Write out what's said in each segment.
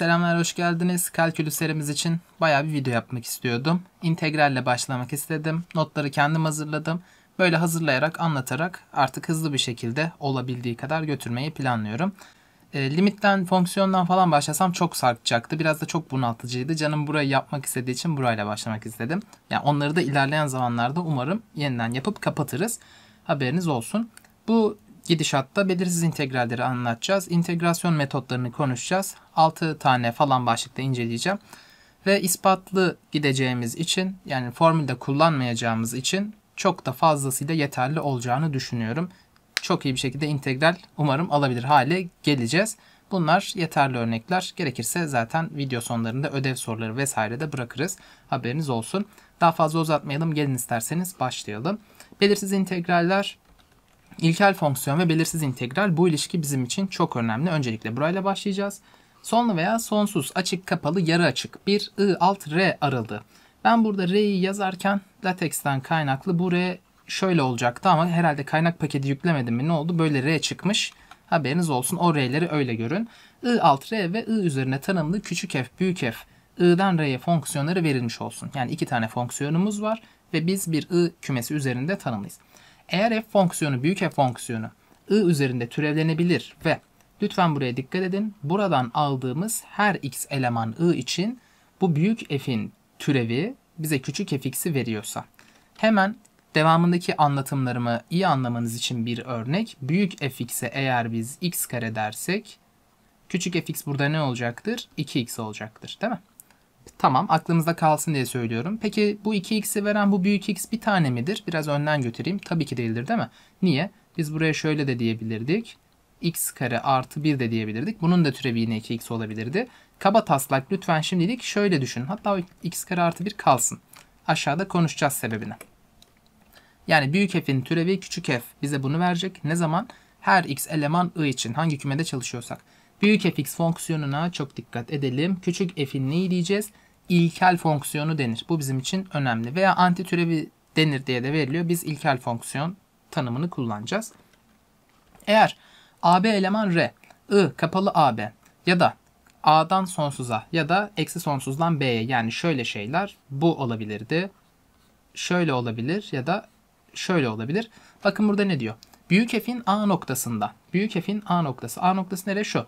Selamlar, hoş geldiniz. Kalkülüs serimiz için bayağı bir video yapmak istiyordum. İntegralle başlamak istedim. Notları kendim hazırladım. Böyle hazırlayarak, anlatarak artık hızlı bir şekilde olabildiği kadar götürmeyi planlıyorum. E, limitten, fonksiyondan falan başlasam çok sarkacaktı. Biraz da çok bunaltıcıydı. Canım burayı yapmak istediği için burayla başlamak istedim. Yani onları da ilerleyen zamanlarda umarım yeniden yapıp kapatırız. Haberiniz olsun. Bu gidişatta belirsiz integralleri anlatacağız. İntegrasyon metotlarını konuşacağız. 6 tane falan başlıkta inceleyeceğim. Ve ispatlı gideceğimiz için yani formülde kullanmayacağımız için çok da fazlasıyla yeterli olacağını düşünüyorum. Çok iyi bir şekilde integral umarım alabilir hale geleceğiz. Bunlar yeterli örnekler. Gerekirse zaten video sonlarında ödev soruları vesaire de bırakırız. Haberiniz olsun. Daha fazla uzatmayalım. Gelin isterseniz başlayalım. Belirsiz integraller İlkel fonksiyon ve belirsiz integral bu ilişki bizim için çok önemli. Öncelikle burayla başlayacağız. Sonlu veya sonsuz, açık, kapalı, yarı açık. Bir I alt R araldı. Ben burada R'yi yazarken latex'ten kaynaklı bu R şöyle olacaktı ama herhalde kaynak paketi yüklemedim mi ne oldu? Böyle R çıkmış. Haberiniz olsun o R'leri öyle görün. I alt R ve I üzerine tanımlı küçük f, büyük f, I'dan R'ye fonksiyonları verilmiş olsun. Yani iki tane fonksiyonumuz var ve biz bir I kümesi üzerinde tanımlıyız. Eğer f fonksiyonu büyük f fonksiyonu i üzerinde türevlenebilir ve lütfen buraya dikkat edin. Buradan aldığımız her x eleman i için bu büyük f'in türevi bize küçük fx'i veriyorsa hemen devamındaki anlatımlarımı iyi anlamanız için bir örnek. Büyük fx'e eğer biz x kare dersek küçük fx burada ne olacaktır? 2x olacaktır değil mi? Tamam aklımızda kalsın diye söylüyorum. Peki bu 2x'i veren bu büyük x bir tane midir? Biraz önden götüreyim. Tabii ki değildir değil mi? Niye? Biz buraya şöyle de diyebilirdik. x kare artı 1 de diyebilirdik. Bunun da türevi yine 2x olabilirdi. Kaba taslak lütfen şimdilik şöyle düşün. Hatta x kare artı 1 kalsın. Aşağıda konuşacağız sebebini. Yani büyük f'in türevi küçük f bize bunu verecek. Ne zaman? Her x eleman i için hangi kümede çalışıyorsak. Büyük fx fonksiyonuna çok dikkat edelim. Küçük f'in neyi diyeceğiz? İlkel fonksiyonu denir. Bu bizim için önemli. Veya anti türevi denir diye de veriliyor. Biz ilkel fonksiyon tanımını kullanacağız. Eğer AB eleman R, I kapalı AB ya da A'dan sonsuza ya da eksi sonsuzdan B'ye yani şöyle şeyler bu olabilirdi. Şöyle olabilir ya da şöyle olabilir. Bakın burada ne diyor? Büyük f'in A noktasında. Büyük f'in A noktası. A noktası nereye? Şu.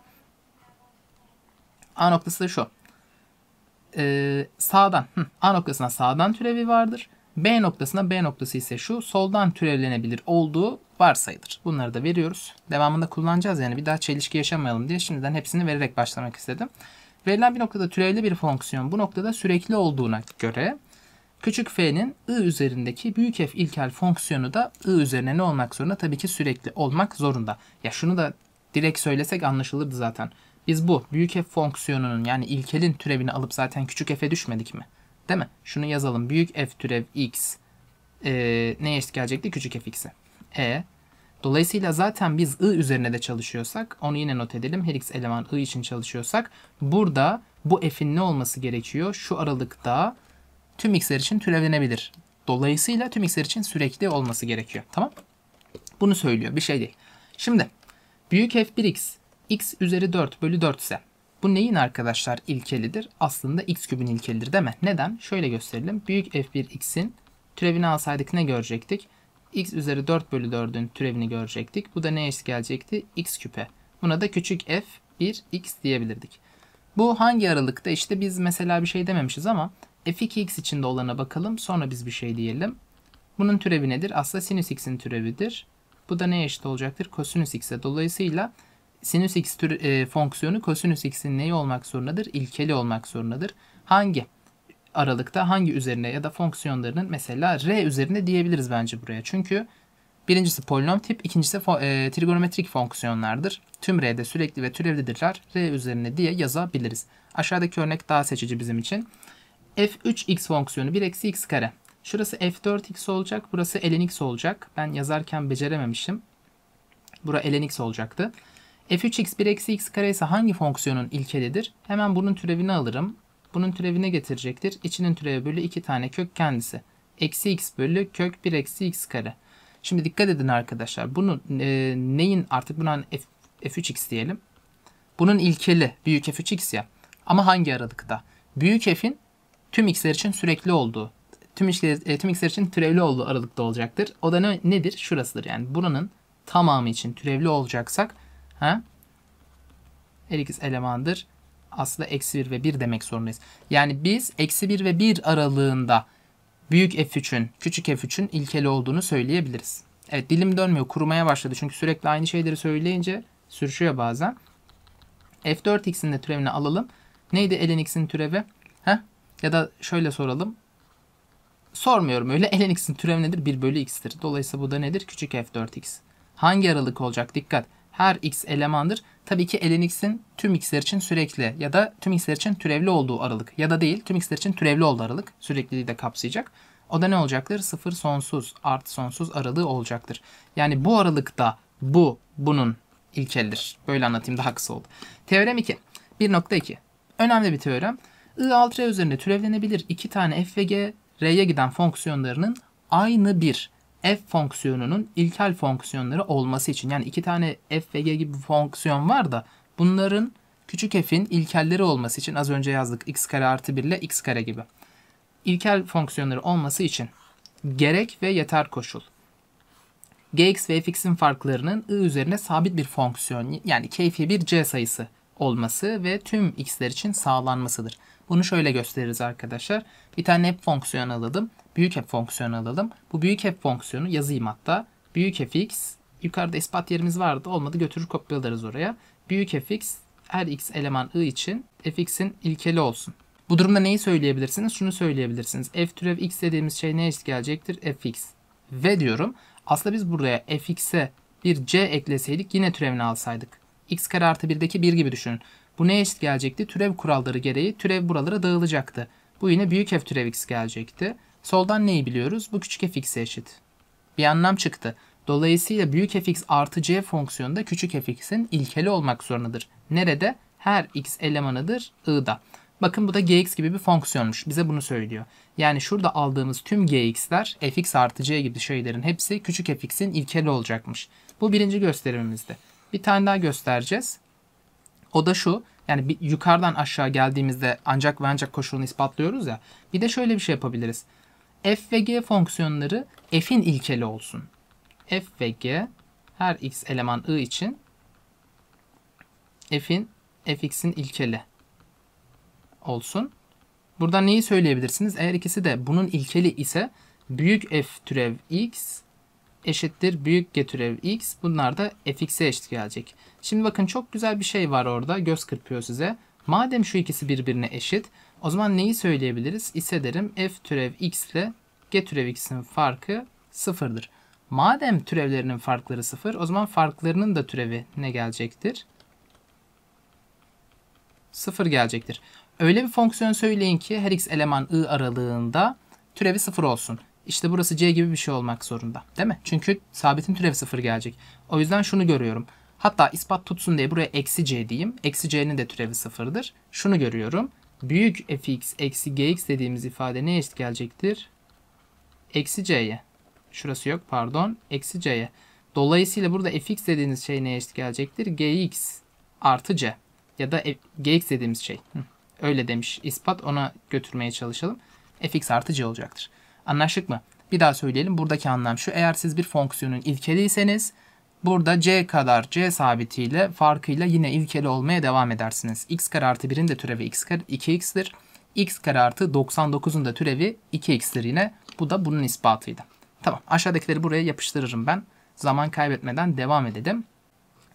A noktası da şu. Ee, sağdan hı, A noktasına sağdan türevi vardır. B noktasına B noktası ise şu soldan türevlenebilir olduğu varsayılır. Bunları da veriyoruz. Devamında kullanacağız yani bir daha çelişki yaşamayalım diye şimdiden hepsini vererek başlamak istedim. Verilen bir noktada türevli bir fonksiyon bu noktada sürekli olduğuna göre küçük f'nin i üzerindeki büyük f ilkel fonksiyonu da i üzerine ne olmak zorunda? Tabii ki sürekli olmak zorunda. Ya şunu da direkt söylesek anlaşılırdı zaten. Biz bu büyük f fonksiyonunun yani ilkelin türevini alıp zaten küçük f'e düşmedik mi? Değil mi? Şunu yazalım. Büyük f türev x e, neye eşit gelecekti? Küçük f x'e. E. Dolayısıyla zaten biz i üzerine de çalışıyorsak onu yine not edelim. Her x eleman i için çalışıyorsak burada bu f'in ne olması gerekiyor? Şu aralıkta tüm x'ler için türevlenebilir. Dolayısıyla tüm x'ler için sürekli olması gerekiyor. Tamam? Bunu söylüyor. Bir şey değil. Şimdi büyük f1x x üzeri 4 bölü 4 ise bu neyin arkadaşlar ilkelidir? Aslında x kübün ilkelidir değil mi? Neden? Şöyle gösterelim. Büyük f1 x'in türevini alsaydık ne görecektik? x üzeri 4 bölü 4'ün türevini görecektik. Bu da neye eşit gelecekti? x küpe. Buna da küçük f 1 x diyebilirdik. Bu hangi aralıkta? İşte biz mesela bir şey dememişiz ama f2x içinde olana bakalım. Sonra biz bir şey diyelim. Bunun türevi nedir? Aslında sinüs x'in türevidir. Bu da neye eşit olacaktır? Kosinüs x'e. Dolayısıyla sinüs x tür, e, fonksiyonu kosinüs x'in neyi olmak zorundadır? İlkeli olmak zorundadır. Hangi aralıkta hangi üzerine ya da fonksiyonlarının mesela r üzerine diyebiliriz bence buraya. Çünkü birincisi polinom tip, ikincisi e, trigonometrik fonksiyonlardır. Tüm r'de sürekli ve türevlidirler. r üzerine diye yazabiliriz. Aşağıdaki örnek daha seçici bizim için. f3x fonksiyonu 1 eksi x kare. Şurası f4x olacak. Burası ln x olacak. Ben yazarken becerememişim. Bura ln x olacaktı f3x 1 eksi x kare ise hangi fonksiyonun ilkelidir? Hemen bunun türevini alırım. Bunun türevine getirecektir. İçinin türevi bölü 2 tane kök kendisi. Eksi x bölü kök 1 eksi x kare. Şimdi dikkat edin arkadaşlar. Bunun e, neyin artık buna F, f3x diyelim. Bunun ilkeli büyük f3x ya. Ama hangi aralıkta? Büyük f'in tüm x'ler için sürekli olduğu, tüm x'ler, e, tüm x'ler için türevli olduğu aralıkta olacaktır. O da ne, nedir? Şurasıdır. Yani buranın tamamı için türevli olacaksak ha? her ikisi elemandır. Aslında eksi 1 ve 1 demek zorundayız. Yani biz eksi 1 ve 1 aralığında büyük f3'ün, küçük f3'ün ilkeli olduğunu söyleyebiliriz. Evet dilim dönmüyor. Kurumaya başladı. Çünkü sürekli aynı şeyleri söyleyince sürüşüyor bazen. F4x'in de türevini alalım. Neydi ln x'in türevi? Heh? Ya da şöyle soralım. Sormuyorum öyle. ln x'in türevi nedir? 1 bölü x'tir. Dolayısıyla bu da nedir? Küçük f4x. Hangi aralık olacak? Dikkat. Her x elemandır. Tabii ki ln x'in tüm x'ler için sürekli ya da tüm x'ler için türevli olduğu aralık. Ya da değil tüm x'ler için türevli olduğu aralık. Sürekliliği de kapsayacak. O da ne olacaktır? Sıfır sonsuz artı sonsuz aralığı olacaktır. Yani bu aralıkta bu bunun ilkeldir. Böyle anlatayım daha kısa oldu. Teorem 2. 1.2. Önemli bir teorem. I alt R üzerinde türevlenebilir iki tane f ve g R'ye giden fonksiyonlarının aynı bir f fonksiyonunun ilkel fonksiyonları olması için. Yani iki tane f ve g gibi fonksiyon var da bunların küçük f'in ilkelleri olması için az önce yazdık x kare artı 1 ile x kare gibi. İlkel fonksiyonları olması için gerek ve yeter koşul. gx ve fx'in farklarının i üzerine sabit bir fonksiyon yani keyfi bir c sayısı olması ve tüm x'ler için sağlanmasıdır. Bunu şöyle gösteririz arkadaşlar. Bir tane f fonksiyonu alalım. Büyük f fonksiyonu alalım. Bu büyük f fonksiyonu yazayım hatta. Büyük fx yukarıda ispat yerimiz vardı. Olmadı götürür kopyalarız oraya. Büyük fx her x eleman i için fx'in ilkeli olsun. Bu durumda neyi söyleyebilirsiniz? Şunu söyleyebilirsiniz. f türev x dediğimiz şey ne eşit gelecektir? fx. Ve diyorum aslında biz buraya fx'e bir c ekleseydik yine türevini alsaydık. x kare artı 1'deki 1 gibi düşünün. Bu neye eşit gelecekti? Türev kuralları gereği türev buralara dağılacaktı. Bu yine büyük f türev x gelecekti. Soldan neyi biliyoruz? Bu küçük fx'e eşit. Bir anlam çıktı. Dolayısıyla büyük fx artı c fonksiyonunda küçük fx'in ilkeli olmak zorundadır. Nerede? Her x elemanıdır i'da. Bakın bu da gx gibi bir fonksiyonmuş. Bize bunu söylüyor. Yani şurada aldığımız tüm gx'ler fx artı c gibi şeylerin hepsi küçük fx'in ilkeli olacakmış. Bu birinci gösterimimizde. Bir tane daha göstereceğiz. O da şu. Yani bir yukarıdan aşağı geldiğimizde ancak ve ancak koşulunu ispatlıyoruz ya. Bir de şöyle bir şey yapabiliriz. F ve g fonksiyonları f'in ilkeli olsun. f ve g her x eleman i için f'in fx'in ilkeli olsun. Buradan neyi söyleyebilirsiniz? Eğer ikisi de bunun ilkeli ise büyük f türev x eşittir büyük g türev x. Bunlar da fx'e eşit gelecek. Şimdi bakın çok güzel bir şey var orada. Göz kırpıyor size. Madem şu ikisi birbirine eşit o zaman neyi söyleyebiliriz? İse derim f türev x ile g türev x'in farkı sıfırdır. Madem türevlerinin farkları sıfır o zaman farklarının da türevi ne gelecektir? Sıfır gelecektir. Öyle bir fonksiyon söyleyin ki her x eleman i aralığında türevi sıfır olsun. İşte burası c gibi bir şey olmak zorunda. Değil mi? Çünkü sabitin türevi sıfır gelecek. O yüzden şunu görüyorum. Hatta ispat tutsun diye buraya eksi c diyeyim. Eksi c'nin de türevi sıfırdır. Şunu görüyorum. Büyük fx eksi gx dediğimiz ifade ne eşit gelecektir? Eksi c'ye. Şurası yok pardon. Eksi c'ye. Dolayısıyla burada fx dediğiniz şey ne eşit gelecektir? gx artı c. Ya da gx dediğimiz şey. Öyle demiş ispat. Ona götürmeye çalışalım. fx artı c olacaktır. Anlaştık mı? Bir daha söyleyelim. Buradaki anlam şu. Eğer siz bir fonksiyonun ilkeliyseniz burada c kadar c sabitiyle farkıyla yine ilkeli olmaya devam edersiniz. x kare artı 1'in de türevi x kare 2x'tir. x kare artı 99'un da türevi 2x'tir yine. Bu da bunun ispatıydı. Tamam aşağıdakileri buraya yapıştırırım ben. Zaman kaybetmeden devam edelim.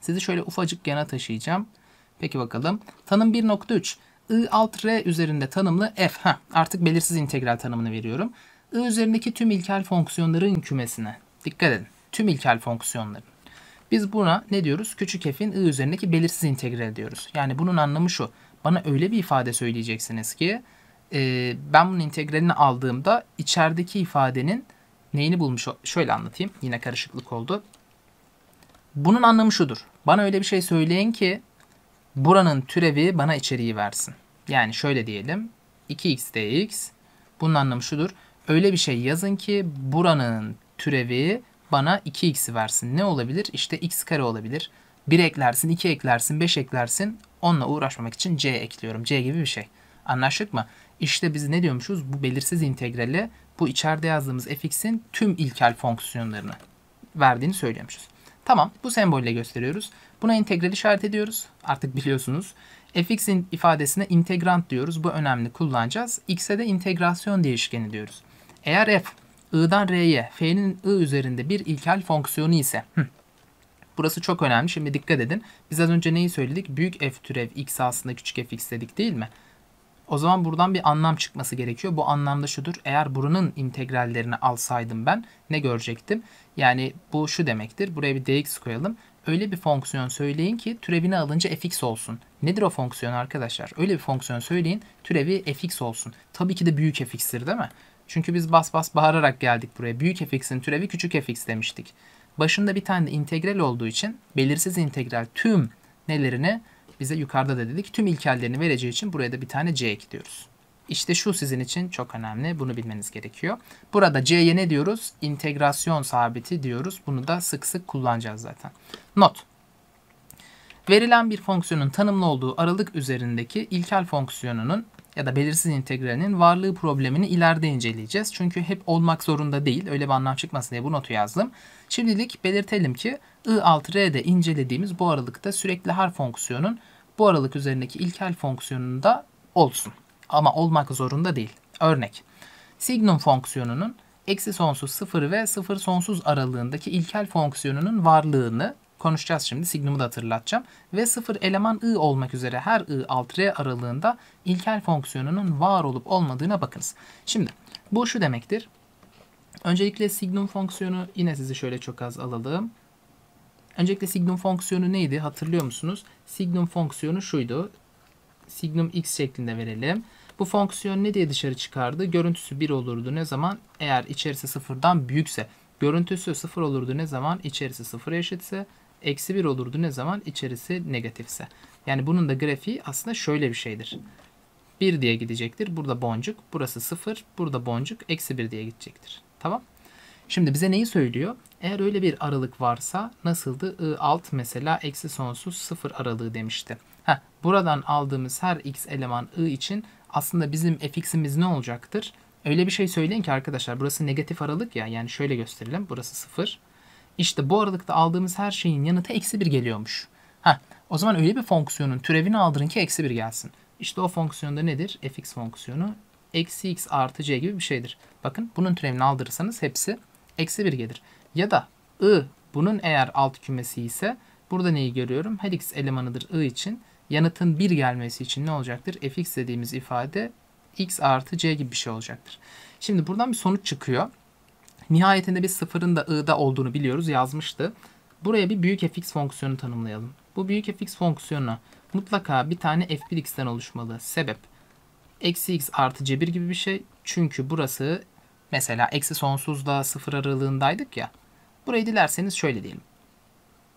Sizi şöyle ufacık yana taşıyacağım. Peki bakalım. Tanım 1.3. I alt R üzerinde tanımlı f. Heh, artık belirsiz integral tanımını veriyorum. I üzerindeki tüm ilkel fonksiyonların kümesine. Dikkat edin. Tüm ilkel fonksiyonların. Biz buna ne diyoruz? Küçük f'in I üzerindeki belirsiz integral diyoruz. Yani bunun anlamı şu. Bana öyle bir ifade söyleyeceksiniz ki e, ben bunun integralini aldığımda içerideki ifadenin neyini bulmuş? Şöyle anlatayım. Yine karışıklık oldu. Bunun anlamı şudur. Bana öyle bir şey söyleyin ki buranın türevi bana içeriği versin. Yani şöyle diyelim. 2x dx. Bunun anlamı şudur. Öyle bir şey yazın ki buranın türevi bana 2x'i versin. Ne olabilir? İşte x kare olabilir. 1 eklersin, 2 eklersin, 5 eklersin. Onunla uğraşmamak için c ekliyorum. c gibi bir şey. Anlaştık mı? İşte biz ne diyormuşuz? Bu belirsiz integrali bu içeride yazdığımız fx'in tüm ilkel fonksiyonlarını verdiğini söylüyormuşuz. Tamam bu sembolle gösteriyoruz. Buna integral işaret ediyoruz. Artık biliyorsunuz. fx'in ifadesine integrant diyoruz. Bu önemli kullanacağız. x'e de integrasyon değişkeni diyoruz. Eğer f i'dan r'ye f'nin i üzerinde bir ilkel fonksiyonu ise burası çok önemli. Şimdi dikkat edin. Biz az önce neyi söyledik? Büyük f türev x aslında küçük fx dedik değil mi? O zaman buradan bir anlam çıkması gerekiyor. Bu anlamda şudur. Eğer buranın integrallerini alsaydım ben ne görecektim? Yani bu şu demektir. Buraya bir dx koyalım. Öyle bir fonksiyon söyleyin ki türevini alınca fx olsun. Nedir o fonksiyon arkadaşlar? Öyle bir fonksiyon söyleyin türevi fx olsun. Tabii ki de büyük fx'tir değil mi? Çünkü biz bas bas bağırarak geldik buraya. Büyük fx'in türevi küçük fx demiştik. Başında bir tane de integral olduğu için belirsiz integral tüm nelerini bize yukarıda da dedik tüm ilkellerini vereceği için buraya da bir tane c ekliyoruz. İşte şu sizin için çok önemli. Bunu bilmeniz gerekiyor. Burada c'ye ne diyoruz? İntegrasyon sabiti diyoruz. Bunu da sık sık kullanacağız zaten. Not. Verilen bir fonksiyonun tanımlı olduğu aralık üzerindeki ilkel fonksiyonunun ya da belirsiz integralinin varlığı problemini ileride inceleyeceğiz. Çünkü hep olmak zorunda değil. Öyle bir anlam çıkmasın diye bu notu yazdım. Şimdilik belirtelim ki I6R'de incelediğimiz bu aralıkta sürekli her fonksiyonun bu aralık üzerindeki ilkel fonksiyonunda olsun. Ama olmak zorunda değil. Örnek. Signum fonksiyonunun eksi sonsuz 0 ve 0 sonsuz aralığındaki ilkel fonksiyonunun varlığını konuşacağız şimdi. Signum'u da hatırlatacağım. Ve 0 eleman i olmak üzere her i alt r aralığında ilkel fonksiyonunun var olup olmadığına bakınız. Şimdi bu şu demektir. Öncelikle signum fonksiyonu yine sizi şöyle çok az alalım. Öncelikle signum fonksiyonu neydi hatırlıyor musunuz? Signum fonksiyonu şuydu. Signum x şeklinde verelim. Bu fonksiyon ne diye dışarı çıkardı? Görüntüsü 1 olurdu ne zaman? Eğer içerisi sıfırdan büyükse. Görüntüsü 0 olurdu ne zaman? İçerisi 0 eşitse. Eksi 1 olurdu ne zaman? İçerisi negatifse. Yani bunun da grafiği aslında şöyle bir şeydir. 1 diye gidecektir. Burada boncuk. Burası 0. Burada boncuk. Eksi 1 diye gidecektir. Tamam. Şimdi bize neyi söylüyor? Eğer öyle bir aralık varsa nasıldı? I alt mesela eksi sonsuz 0 aralığı demişti. Heh, buradan aldığımız her x eleman i için aslında bizim fx'imiz ne olacaktır? Öyle bir şey söyleyin ki arkadaşlar burası negatif aralık ya yani şöyle gösterelim burası 0. İşte bu aralıkta aldığımız her şeyin yanıtı eksi 1 geliyormuş. Heh, o zaman öyle bir fonksiyonun türevini aldırın ki eksi 1 gelsin. İşte o fonksiyonda nedir? fx fonksiyonu eksi x artı c gibi bir şeydir. Bakın bunun türevini aldırırsanız hepsi eksi 1 gelir. Ya da i bunun eğer alt kümesi ise burada neyi görüyorum? Her x elemanıdır i için. Yanıtın 1 gelmesi için ne olacaktır? fx dediğimiz ifade x artı c gibi bir şey olacaktır. Şimdi buradan bir sonuç çıkıyor. Nihayetinde biz sıfırın da i'da olduğunu biliyoruz yazmıştı. Buraya bir büyük fx fonksiyonu tanımlayalım. Bu büyük fx fonksiyonu mutlaka bir tane f1x'ten oluşmalı. Sebep eksi x artı c1 gibi bir şey. Çünkü burası mesela eksi sonsuzla sıfır aralığındaydık ya. Burayı dilerseniz şöyle diyelim.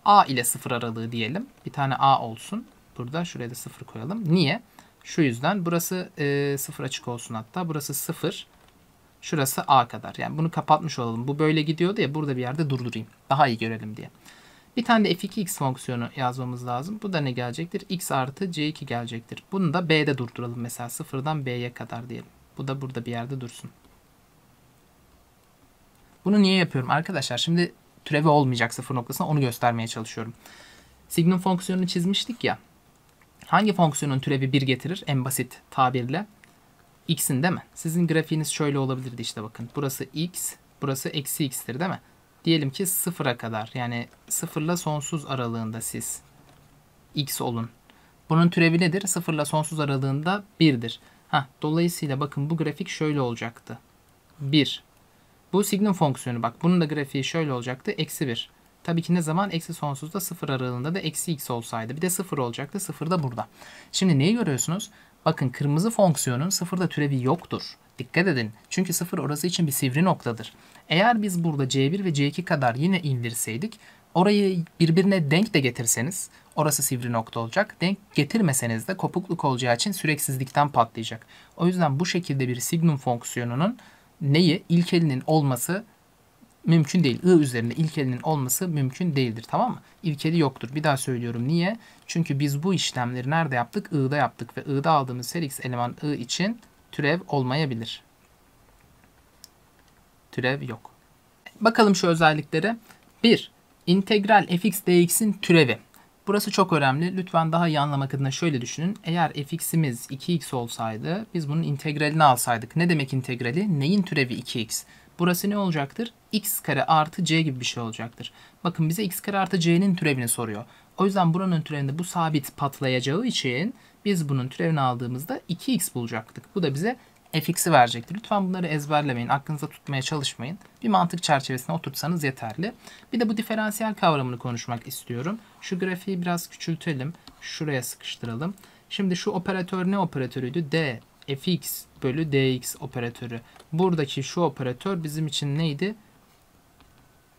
a ile sıfır aralığı diyelim. Bir tane a olsun. Burada şuraya da sıfır koyalım. Niye? Şu yüzden burası e, sıfır açık olsun hatta. Burası sıfır. Şurası A kadar. Yani bunu kapatmış olalım. Bu böyle gidiyordu ya burada bir yerde durdurayım. Daha iyi görelim diye. Bir tane de f2x fonksiyonu yazmamız lazım. Bu da ne gelecektir? x artı c2 gelecektir. Bunu da b'de durduralım mesela. Sıfırdan b'ye kadar diyelim. Bu da burada bir yerde dursun. Bunu niye yapıyorum? Arkadaşlar şimdi türevi olmayacak sıfır noktasına onu göstermeye çalışıyorum. Signum fonksiyonunu çizmiştik ya. Hangi fonksiyonun türevi 1 getirir? En basit tabirle. X'in değil mi? Sizin grafiğiniz şöyle olabilirdi işte bakın. Burası X, burası eksi X'tir değil mi? Diyelim ki sıfıra kadar yani sıfırla sonsuz aralığında siz X olun. Bunun türevi nedir? Sıfırla sonsuz aralığında 1'dir. Heh, dolayısıyla bakın bu grafik şöyle olacaktı. 1. Bu signum fonksiyonu bak bunun da grafiği şöyle olacaktı. Eksi 1. Tabii ki ne zaman? Eksi sonsuzda sıfır aralığında da eksi x olsaydı. Bir de sıfır olacaktı. Sıfır da burada. Şimdi neyi görüyorsunuz? Bakın kırmızı fonksiyonun sıfırda türevi yoktur. Dikkat edin. Çünkü sıfır orası için bir sivri noktadır. Eğer biz burada C1 ve C2 kadar yine indirseydik orayı birbirine denk de getirseniz orası sivri nokta olacak. Denk getirmeseniz de kopukluk olacağı için süreksizlikten patlayacak. O yüzden bu şekilde bir signum fonksiyonunun neyi? İlkelinin olması mümkün değil. I üzerinde ilkelinin olması mümkün değildir. Tamam mı? İlkeli yoktur. Bir daha söylüyorum. Niye? Çünkü biz bu işlemleri nerede yaptık? I'da yaptık ve I'da aldığımız her x eleman I için türev olmayabilir. Türev yok. Bakalım şu özelliklere. 1. İntegral fx dx'in türevi. Burası çok önemli. Lütfen daha iyi anlamak adına şöyle düşünün. Eğer fx'imiz 2x olsaydı biz bunun integralini alsaydık. Ne demek integrali? Neyin türevi 2x? Burası ne olacaktır? x kare artı c gibi bir şey olacaktır. Bakın bize x kare artı c'nin türevini soruyor. O yüzden buranın türevinde bu sabit patlayacağı için biz bunun türevini aldığımızda 2x bulacaktık. Bu da bize fx'i verecektir. Lütfen bunları ezberlemeyin. Aklınıza tutmaya çalışmayın. Bir mantık çerçevesine oturtsanız yeterli. Bir de bu diferansiyel kavramını konuşmak istiyorum. Şu grafiği biraz küçültelim. Şuraya sıkıştıralım. Şimdi şu operatör ne operatörüydü? D fx bölü dx operatörü. Buradaki şu operatör bizim için neydi?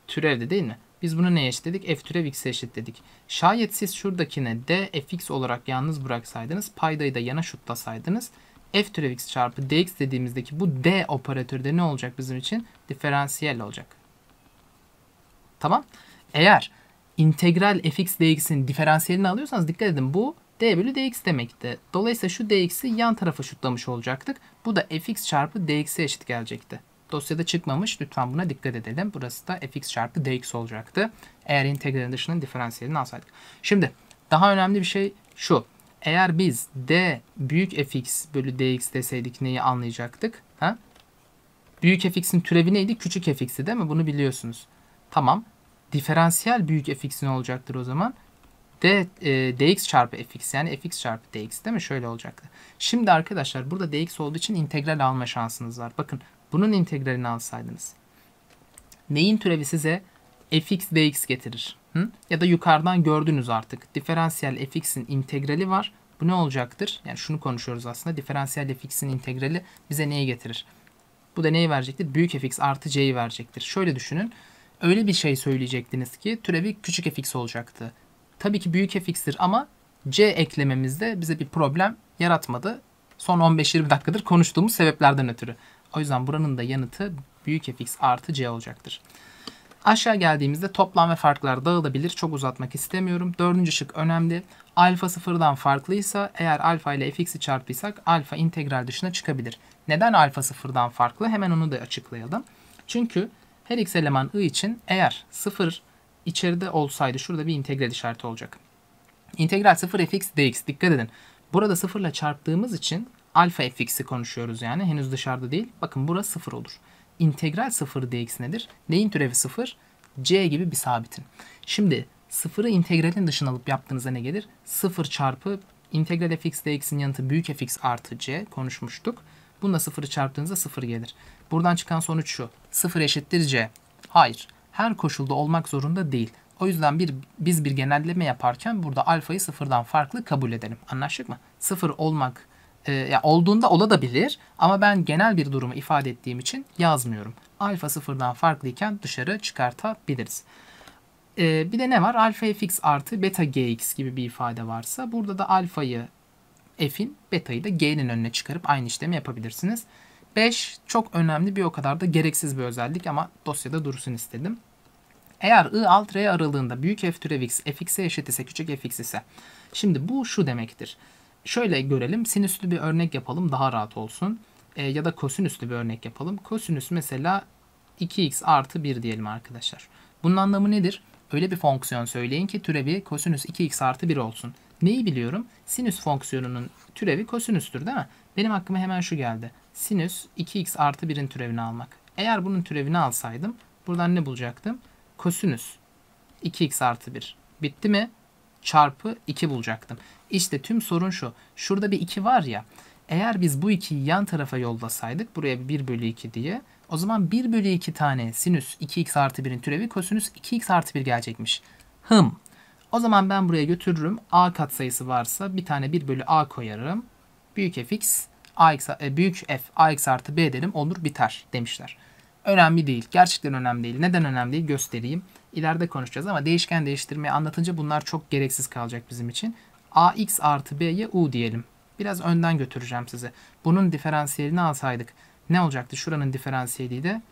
Türevdi değil mi? Biz bunu neye eşitledik? F türev x'e eşitledik. Şayet siz şuradakine d fx olarak yalnız bıraksaydınız, paydayı da yana şutlasaydınız, f türev x çarpı dx dediğimizdeki bu d operatörü de ne olacak bizim için? Diferansiyel olacak. Tamam. Eğer integral fx dx'in diferansiyelini alıyorsanız dikkat edin bu d bölü dx demekti. Dolayısıyla şu dx'i yan tarafa şutlamış olacaktık. Bu da fx çarpı dx'e eşit gelecekti. Dosyada çıkmamış. Lütfen buna dikkat edelim. Burası da fx çarpı dx olacaktı. Eğer integralin dışının diferansiyelini alsaydık. Şimdi daha önemli bir şey şu. Eğer biz d büyük fx bölü dx deseydik neyi anlayacaktık? Ha? Büyük fx'in türevi neydi? Küçük fx'i değil mi? Bunu biliyorsunuz. Tamam. Diferansiyel büyük fx ne olacaktır o zaman? D e, dx çarpı fx yani fx çarpı dx değil mi? Şöyle olacaktı. Şimdi arkadaşlar burada dx olduğu için integral alma şansınız var. Bakın bunun integralini alsaydınız. Neyin türevi size fx dx getirir? Hı? Ya da yukarıdan gördünüz artık. Diferansiyel fx'in integrali var. Bu ne olacaktır? Yani şunu konuşuyoruz aslında. Diferansiyel fx'in integrali bize neyi getirir? Bu da neyi verecektir? Büyük fx artı c'yi verecektir. Şöyle düşünün. Öyle bir şey söyleyecektiniz ki türevi küçük fx olacaktı. Tabii ki büyük fx'tir ama c eklememizde bize bir problem yaratmadı. Son 15-20 dakikadır konuştuğumuz sebeplerden ötürü. O yüzden buranın da yanıtı büyük fx artı c olacaktır. Aşağı geldiğimizde toplam ve farklar dağılabilir. Çok uzatmak istemiyorum. Dördüncü şık önemli. Alfa sıfırdan farklıysa eğer alfa ile fx'i çarpıysak alfa integral dışına çıkabilir. Neden alfa sıfırdan farklı? Hemen onu da açıklayalım. Çünkü her x eleman i için eğer sıfır içeride olsaydı şurada bir integral işareti olacak. İntegral 0 fx dx dikkat edin. Burada 0 ile çarptığımız için alfa fx'i konuşuyoruz yani henüz dışarıda değil. Bakın burası 0 olur. İntegral 0 dx nedir? Neyin türevi 0? c gibi bir sabitin. Şimdi 0'ı integralin dışına alıp yaptığınızda ne gelir? 0 çarpı integral fx dx'in yanıtı büyük fx artı c konuşmuştuk. Bununla 0'ı çarptığınızda 0 gelir. Buradan çıkan sonuç şu. 0 eşittir c. Hayır. Her koşulda olmak zorunda değil. O yüzden bir biz bir genelleme yaparken burada alfayı sıfırdan farklı kabul edelim. Anlaştık mı? Sıfır olmak e, ya olduğunda olabilir ama ben genel bir durumu ifade ettiğim için yazmıyorum. Alfa sıfırdan farklıyken dışarı çıkartabiliriz. E, bir de ne var? Alfa fx artı beta gx gibi bir ifade varsa burada da alfayı f'in beta'yı da g'nin önüne çıkarıp aynı işlemi yapabilirsiniz. 5 çok önemli bir o kadar da gereksiz bir özellik ama dosyada dursun istedim. Eğer i alt r aralığında büyük f türev x fx'e eşit ise küçük fx ise. Şimdi bu şu demektir. Şöyle görelim. Sinüslü bir örnek yapalım daha rahat olsun. E, ya da kosinüslü bir örnek yapalım. Kosinüs mesela 2x artı 1 diyelim arkadaşlar. Bunun anlamı nedir? Öyle bir fonksiyon söyleyin ki türevi kosinüs 2x artı 1 olsun. Neyi biliyorum? Sinüs fonksiyonunun türevi kosinüstür değil mi? Benim aklıma hemen şu geldi. Sinüs 2x artı 1'in türevini almak. Eğer bunun türevini alsaydım buradan ne bulacaktım? Kosinüs 2x artı 1. Bitti mi? Çarpı 2 bulacaktım. İşte tüm sorun şu. Şurada bir 2 var ya. Eğer biz bu 2'yi yan tarafa yollasaydık buraya 1 bölü 2 diye o zaman 1 bölü 2 tane sinüs 2x artı 1'in türevi kosinüs 2x artı 1 gelecekmiş. Hım. O zaman ben buraya götürürüm. A katsayısı varsa bir tane 1 bölü A koyarım. Büyük fx ax, e, büyük f ax artı b derim olur biter demişler. Önemli değil. Gerçekten önemli değil. Neden önemli değil göstereyim. İleride konuşacağız ama değişken değiştirmeyi anlatınca bunlar çok gereksiz kalacak bizim için. ax artı b'ye u diyelim. Biraz önden götüreceğim size. Bunun diferansiyelini alsaydık ne olacaktı? Şuranın diferansiyeli de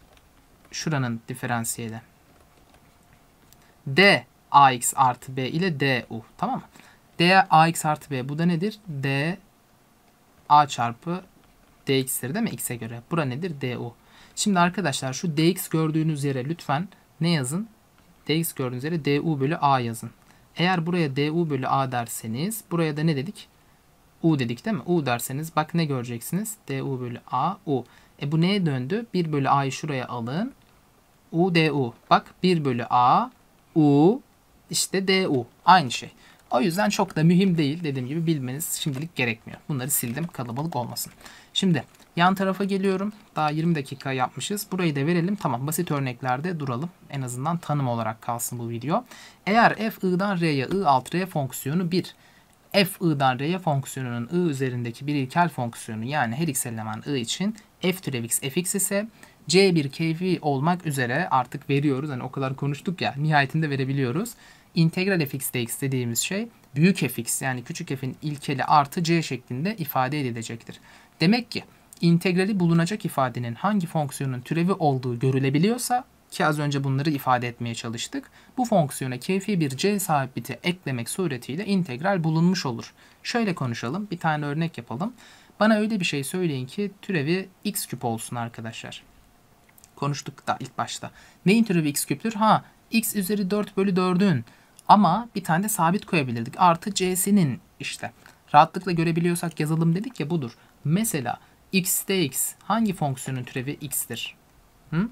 şuranın diferansiyeli. D ax artı b ile du. Tamam mı? D ax artı b bu da nedir? D a çarpı dx'tir değil mi? x'e göre. Bura nedir? du. Şimdi arkadaşlar şu dx gördüğünüz yere lütfen ne yazın? dx gördüğünüz yere du bölü a yazın. Eğer buraya du bölü a derseniz buraya da ne dedik? u dedik değil mi? u derseniz bak ne göreceksiniz? du bölü a u. E bu neye döndü? 1 bölü a'yı şuraya alın. u du. Bak 1 bölü a u işte du. Aynı şey. O yüzden çok da mühim değil. Dediğim gibi bilmeniz şimdilik gerekmiyor. Bunları sildim kalabalık olmasın. Şimdi yan tarafa geliyorum. Daha 20 dakika yapmışız. Burayı da verelim. Tamam basit örneklerde duralım. En azından tanım olarak kalsın bu video. Eğer f i'dan r'ye i alt r fonksiyonu 1 f i'dan r'ye fonksiyonunun i üzerindeki bir ilkel fonksiyonu yani her x eleman i için f türev x fx ise c bir keyfi olmak üzere artık veriyoruz. Hani o kadar konuştuk ya nihayetinde verebiliyoruz. İntegral fx dx dediğimiz şey büyük fx yani küçük f'in ilkeli artı c şeklinde ifade edilecektir. Demek ki integrali bulunacak ifadenin hangi fonksiyonun türevi olduğu görülebiliyorsa ki az önce bunları ifade etmeye çalıştık. Bu fonksiyona keyfi bir c sabiti eklemek suretiyle integral bulunmuş olur. Şöyle konuşalım. Bir tane örnek yapalım. Bana öyle bir şey söyleyin ki türevi x küp olsun arkadaşlar. Konuştuk da ilk başta. Neyin türevi x küptür? Ha x üzeri 4 bölü 4'ün ama bir tane de sabit koyabilirdik. Artı c'sinin işte. Rahatlıkla görebiliyorsak yazalım dedik ya budur. Mesela x dx hangi fonksiyonun türevi x'tir? Hı?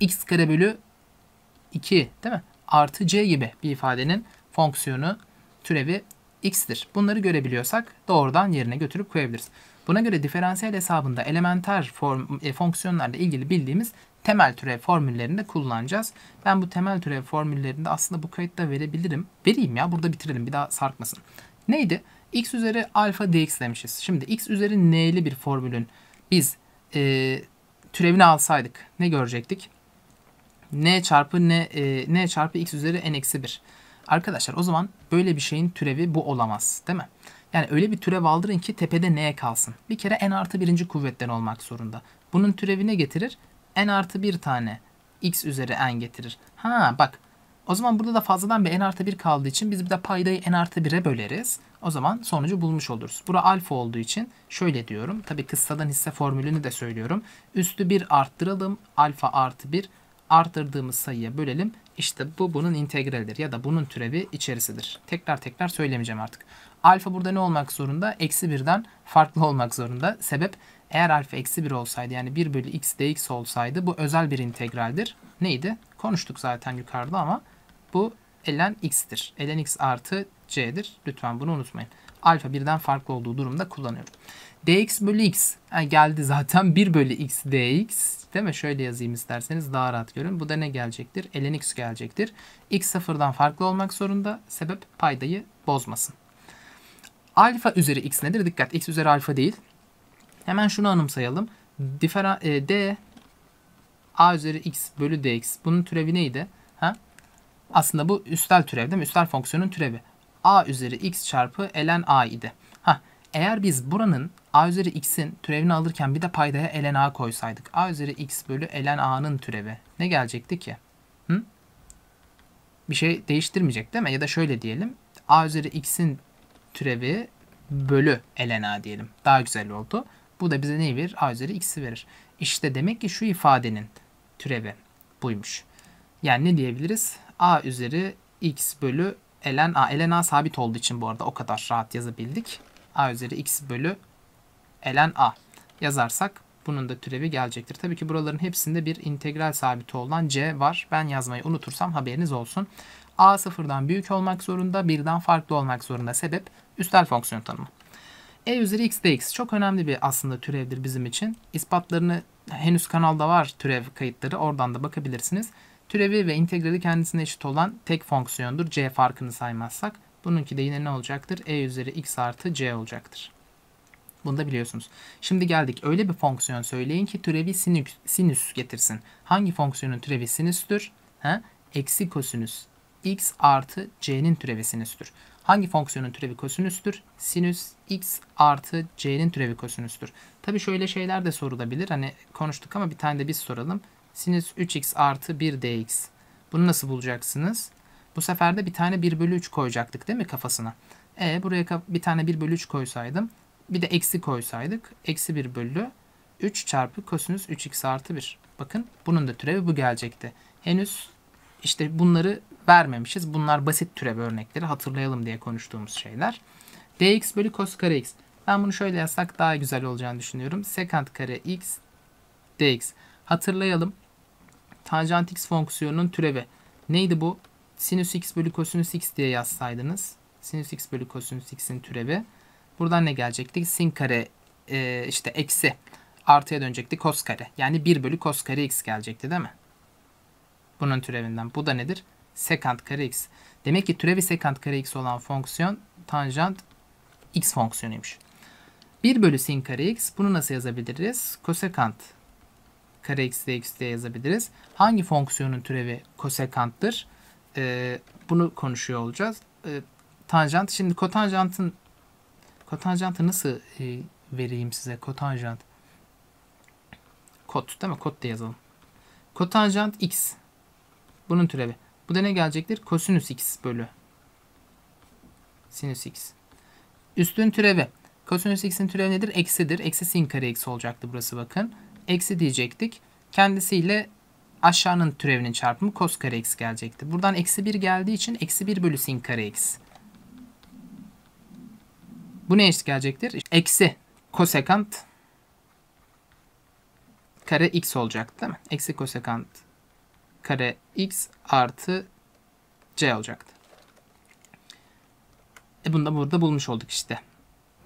x kare bölü 2 değil mi? Artı c gibi bir ifadenin fonksiyonu türevi x'tir. Bunları görebiliyorsak doğrudan yerine götürüp koyabiliriz. Buna göre diferansiyel hesabında elementer form, e, fonksiyonlarla ilgili bildiğimiz temel türev formüllerini kullanacağız. Ben bu temel türev formüllerinde aslında bu kayıtta verebilirim. Vereyim ya burada bitirelim bir daha sarkmasın. Neydi? x üzeri alfa dx demişiz. Şimdi x üzeri n'li bir formülün biz e, türevini alsaydık ne görecektik? n çarpı n, e, n çarpı x üzeri n eksi 1. Arkadaşlar o zaman böyle bir şeyin türevi bu olamaz değil mi? Yani öyle bir türev aldırın ki tepede n'ye kalsın. Bir kere n artı birinci kuvvetten olmak zorunda. Bunun türevi ne getirir? N artı bir tane x üzeri n getirir. Ha bak o zaman burada da fazladan bir n artı 1 kaldığı için biz bir de paydayı n artı 1'e böleriz. O zaman sonucu bulmuş oluruz. Bura alfa olduğu için şöyle diyorum. Tabi kıssadan hisse formülünü de söylüyorum. Üstü 1 arttıralım. Alfa artı 1 arttırdığımız sayıya bölelim. İşte bu bunun integralidir ya da bunun türevi içerisidir. Tekrar tekrar söylemeyeceğim artık. Alfa burada ne olmak zorunda? Eksi birden farklı olmak zorunda. Sebep eğer alfa eksi 1 olsaydı yani 1 bölü x dx olsaydı bu özel bir integraldir. Neydi? Konuştuk zaten yukarıda ama bu ln x'tir. ln x artı c'dir. Lütfen bunu unutmayın. Alfa birden farklı olduğu durumda kullanıyorum. dx bölü x yani geldi zaten 1 bölü x dx değil mi? Şöyle yazayım isterseniz daha rahat görün. Bu da ne gelecektir? ln x gelecektir. x sıfırdan farklı olmak zorunda. Sebep paydayı bozmasın. Alfa üzeri x nedir? Dikkat x üzeri alfa değil. Hemen şunu anımsayalım. Difera, e, d a üzeri x bölü dx. Bunun türevi neydi? Ha? Aslında bu üstel türev değil mi? Üstel fonksiyonun türevi. a üzeri x çarpı ln a idi. Ha, eğer biz buranın a üzeri x'in türevini alırken bir de paydaya ln a koysaydık. a üzeri x bölü ln a'nın türevi ne gelecekti ki? Hı? Bir şey değiştirmeyecek değil mi? Ya da şöyle diyelim. a üzeri x'in türevi bölü ln a diyelim. Daha güzel oldu. Bu da bize neyi verir? a üzeri x'i verir. İşte demek ki şu ifadenin türevi buymuş. Yani ne diyebiliriz? a üzeri x bölü ln a. ln a sabit olduğu için bu arada o kadar rahat yazabildik. a üzeri x bölü ln a yazarsak bunun da türevi gelecektir. Tabii ki buraların hepsinde bir integral sabiti olan c var. Ben yazmayı unutursam haberiniz olsun. a sıfırdan büyük olmak zorunda, birden farklı olmak zorunda. Sebep üstel fonksiyon tanımı. E üzeri x dx çok önemli bir aslında türevdir bizim için. İspatlarını henüz kanalda var türev kayıtları. Oradan da bakabilirsiniz. Türevi ve integrali kendisine eşit olan tek fonksiyondur. C farkını saymazsak. Bununki de yine ne olacaktır? E üzeri x artı c olacaktır. Bunu da biliyorsunuz. Şimdi geldik. Öyle bir fonksiyon söyleyin ki türevi sinüs, sinüs getirsin. Hangi fonksiyonun türevi sinüstür? Ha? Eksi kosinüs x artı c'nin türevi sinüstür. Hangi fonksiyonun türevi kosinüstür? Sinüs x artı c'nin türevi kosinüstür. Tabi şöyle şeyler de sorulabilir. Hani konuştuk ama bir tane de biz soralım. Sinüs 3x artı 1 dx. Bunu nasıl bulacaksınız? Bu sefer de bir tane 1 bölü 3 koyacaktık değil mi kafasına? E buraya bir tane 1 bölü 3 koysaydım. Bir de eksi koysaydık. Eksi 1 bölü 3 çarpı kosinüs 3x artı 1. Bakın bunun da türevi bu gelecekti. Henüz işte bunları vermemişiz. Bunlar basit türev örnekleri hatırlayalım diye konuştuğumuz şeyler. dx bölü cos kare x. Ben bunu şöyle yazsak daha güzel olacağını düşünüyorum. Sekant kare x dx. Hatırlayalım. Tanjant x fonksiyonunun türevi. Neydi bu? Sinüs x bölü kosinüs x diye yazsaydınız. Sinüs x bölü kosinüs x'in türevi. Buradan ne gelecekti? Sin kare e, işte eksi artıya dönecekti kos kare. Yani 1 bölü kos kare x gelecekti değil mi? Bunun türevinden. Bu da nedir? Sekant kare x. Demek ki türevi sekant kare x olan fonksiyon tanjant x fonksiyonuymuş. 1 bölü sin kare x. Bunu nasıl yazabiliriz? Kosekant kare x dx diye yazabiliriz. Hangi fonksiyonun türevi kosekanttır? Ee, bunu konuşuyor olacağız. Ee, tanjant. Şimdi kotanjantın kotanjantı nasıl e, vereyim size? Kotanjant. Kot değil mi? Kot da yazalım. Kotanjant x. Bunun türevi. Bu da ne gelecektir? Kosinüs x bölü. Sinüs x. Üstün türevi. Kosinüs x'in türevi nedir? Eksidir. Eksi sin kare x olacaktı burası bakın. Eksi diyecektik. Kendisiyle aşağının türevinin çarpımı cos kare x gelecekti. Buradan eksi 1 geldiği için eksi 1 bölü sin kare x. Bu ne eşit gelecektir? Eksi kosekant kare x olacak değil mi? Eksi kosekant kare x artı c olacaktı. E bunu da burada bulmuş olduk işte.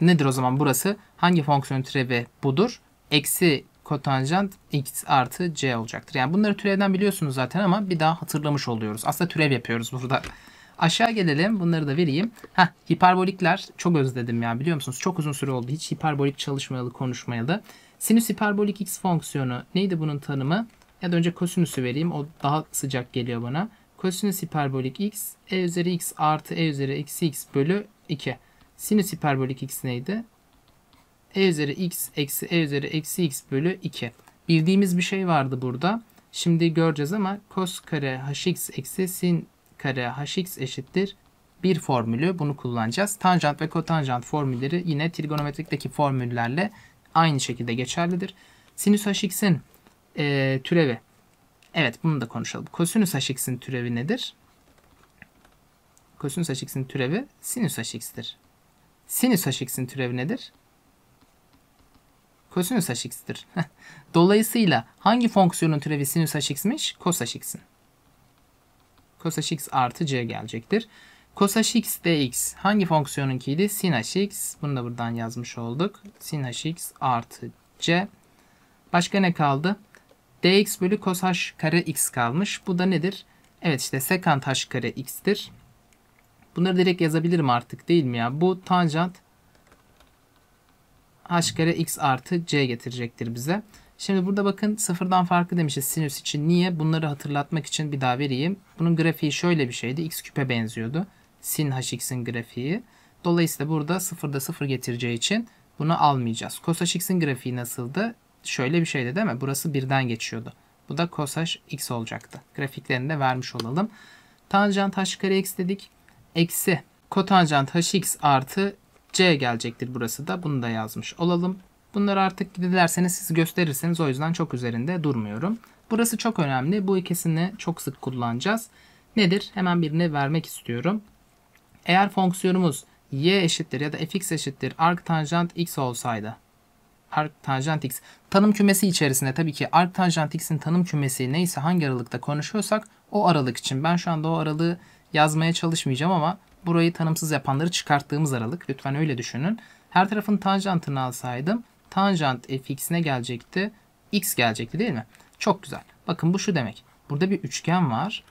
Nedir o zaman burası? Hangi fonksiyon türevi budur? Eksi kotanjant x artı c olacaktır. Yani bunları türevden biliyorsunuz zaten ama bir daha hatırlamış oluyoruz. Aslında türev yapıyoruz burada. Aşağı gelelim. Bunları da vereyim. Heh, hiperbolikler çok özledim ya biliyor musunuz? Çok uzun süre oldu. Hiç hiperbolik çalışmayalı, konuşmayalı. Sinüs hiperbolik x fonksiyonu neydi bunun tanımı? Ya da önce kosinüsü vereyim. O daha sıcak geliyor bana. Kosinüs hiperbolik x e üzeri x artı e üzeri eksi x bölü 2. Sinüs hiperbolik x neydi? e üzeri x eksi e üzeri eksi x bölü 2. Bildiğimiz bir şey vardı burada. Şimdi göreceğiz ama cos kare hx eksi sin kare hx eşittir bir formülü bunu kullanacağız. Tanjant ve kotanjant formülleri yine trigonometrikteki formüllerle aynı şekilde geçerlidir. Sinüs hx'in e, türevi. Evet bunu da konuşalım. Kosinüs hx'in türevi nedir? Kosinüs hx'in türevi sinüs hx'tir. Sinüs hx'in türevi nedir? Kosinüs hx'tir. Dolayısıyla hangi fonksiyonun türevi sinüs hx'miş? Kos hx'in. Kos hx artı c gelecektir. Cos hx dx hangi fonksiyonunkiydi? Sin hx. Bunu da buradan yazmış olduk. Sin hx artı c. Başka ne kaldı? Dx bölü cos h kare x kalmış. Bu da nedir? Evet işte sekant h kare x'tir. Bunları direkt yazabilirim artık değil mi ya? Bu tanjant h kare x artı c getirecektir bize. Şimdi burada bakın sıfırdan farkı demişiz sinüs için. Niye? Bunları hatırlatmak için bir daha vereyim. Bunun grafiği şöyle bir şeydi. x küpe benziyordu. Sin hx'in grafiği. Dolayısıyla burada sıfırda sıfır getireceği için bunu almayacağız. Cos hx'in grafiği nasıldı? Şöyle bir şeydi değil mi? Burası birden geçiyordu. Bu da cos hx olacaktı. Grafiklerini de vermiş olalım. Tanjant h kare x dedik. Eksi kotanjant hx artı c gelecektir burası da. Bunu da yazmış olalım. Bunları artık dilerseniz siz gösterirseniz o yüzden çok üzerinde durmuyorum. Burası çok önemli. Bu ikisini çok sık kullanacağız. Nedir? Hemen birini vermek istiyorum. Eğer fonksiyonumuz y eşittir ya da fx eşittir arc tanjant x olsaydı arc tanjant x tanım kümesi içerisinde tabii ki arc tanjant x'in tanım kümesi neyse hangi aralıkta konuşuyorsak o aralık için ben şu anda o aralığı yazmaya çalışmayacağım ama burayı tanımsız yapanları çıkarttığımız aralık lütfen öyle düşünün. Her tarafın tanjantını alsaydım tanjant fx ne gelecekti? x gelecekti değil mi? Çok güzel. Bakın bu şu demek. Burada bir üçgen var.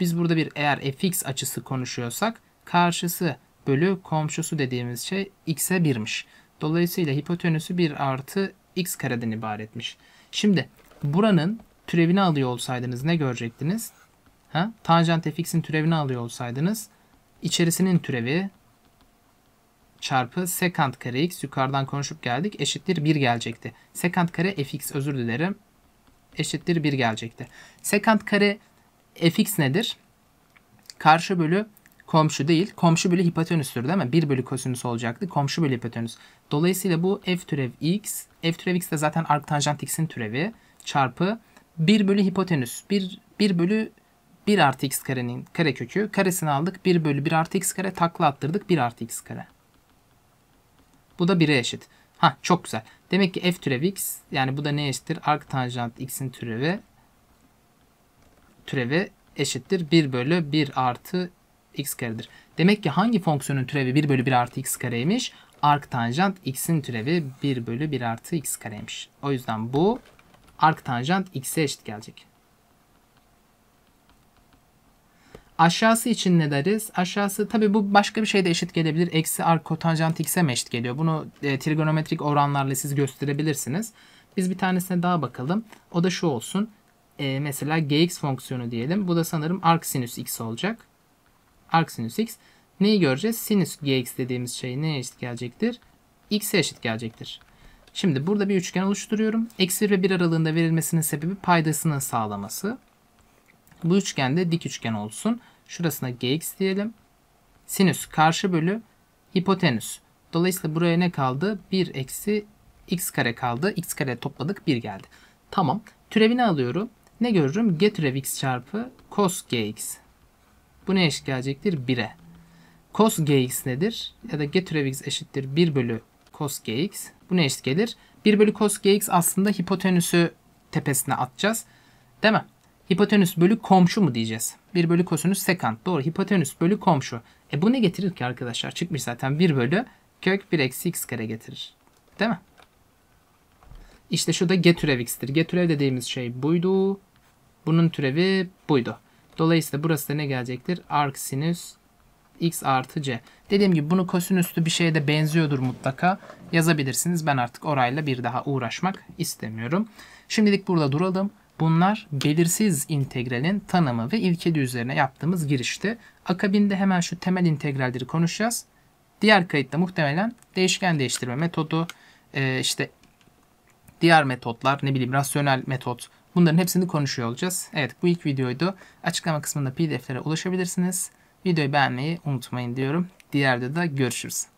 Biz burada bir eğer fx açısı konuşuyorsak karşısı bölü komşusu dediğimiz şey x'e 1'miş. Dolayısıyla hipotenüsü 1 artı x kareden ibaretmiş. Şimdi buranın türevini alıyor olsaydınız ne görecektiniz? Ha? Tanjant fx'in türevini alıyor olsaydınız içerisinin türevi çarpı sekant kare x yukarıdan konuşup geldik eşittir 1 gelecekti. Sekant kare fx özür dilerim eşittir 1 gelecekti. Sekant kare fx nedir? Karşı bölü komşu değil. Komşu bölü hipotenüstür değil mi? 1 bölü kosinüs olacaktı. Komşu bölü hipotenüs. Dolayısıyla bu f türev x. f türev x de zaten arctanjant x'in türevi. Çarpı 1 bölü hipotenüs. 1, 1 bölü 1 artı x karenin karekökü. Karesini aldık. 1 bölü 1 artı x kare takla attırdık. 1 artı x kare. Bu da 1'e eşit. Ha çok güzel. Demek ki f türev x yani bu da ne eşittir? Arctanjant x'in türevi türevi eşittir 1 bölü 1 artı x karedir. Demek ki hangi fonksiyonun türevi 1 bölü 1 artı x kareymiş? Arctanjant x'in türevi 1 bölü 1 artı x kareymiş. O yüzden bu arctanjant x'e eşit gelecek. Aşağısı için ne deriz? Aşağısı tabi bu başka bir şeyde eşit gelebilir. Eksi arc kotanjant x'e mi eşit geliyor? Bunu e, trigonometrik oranlarla siz gösterebilirsiniz. Biz bir tanesine daha bakalım. O da şu olsun. E, mesela gx fonksiyonu diyelim. Bu da sanırım arc sinüs x olacak. Arc sinüs x. Neyi göreceğiz? Sinüs gx dediğimiz şey neye eşit gelecektir? x'e eşit gelecektir. Şimdi burada bir üçgen oluşturuyorum. Eksi ve 1 aralığında verilmesinin sebebi paydasının sağlaması. Bu üçgende dik üçgen olsun. Şurasına gx diyelim. Sinüs karşı bölü hipotenüs. Dolayısıyla buraya ne kaldı? 1 eksi x kare kaldı. x kare topladık 1 geldi. Tamam. Türevini alıyorum. Ne görürüm? G türev x çarpı cos gx. Bu ne eşit gelecektir? 1'e. Cos gx nedir? Ya da g türev x eşittir 1 bölü cos gx. Bu ne eşit gelir? 1 bölü cos gx aslında hipotenüsü tepesine atacağız. Değil mi? Hipotenüs bölü komşu mu diyeceğiz? 1 bölü kosinüs sekant. Doğru. Hipotenüs bölü komşu. E bu ne getirir ki arkadaşlar? Çıkmış zaten 1 bölü kök 1 eksi x kare getirir. Değil mi? İşte şu da g türev x'tir. G türev dediğimiz şey buydu. Bunun türevi buydu. Dolayısıyla burası da ne gelecektir? Arc sinüs x artı c. Dediğim gibi bunu kosinüslü bir şeye de benziyordur mutlaka. Yazabilirsiniz. Ben artık orayla bir daha uğraşmak istemiyorum. Şimdilik burada duralım. Bunlar belirsiz integralin tanımı ve ilkeli üzerine yaptığımız girişti. Akabinde hemen şu temel integralleri konuşacağız. Diğer kayıtta muhtemelen değişken değiştirme metodu, e, işte diğer metotlar, ne bileyim rasyonel metot bunların hepsini konuşuyor olacağız. Evet bu ilk videoydu. Açıklama kısmında pdf'lere ulaşabilirsiniz. Videoyu beğenmeyi unutmayın diyorum. Diğerde de görüşürüz.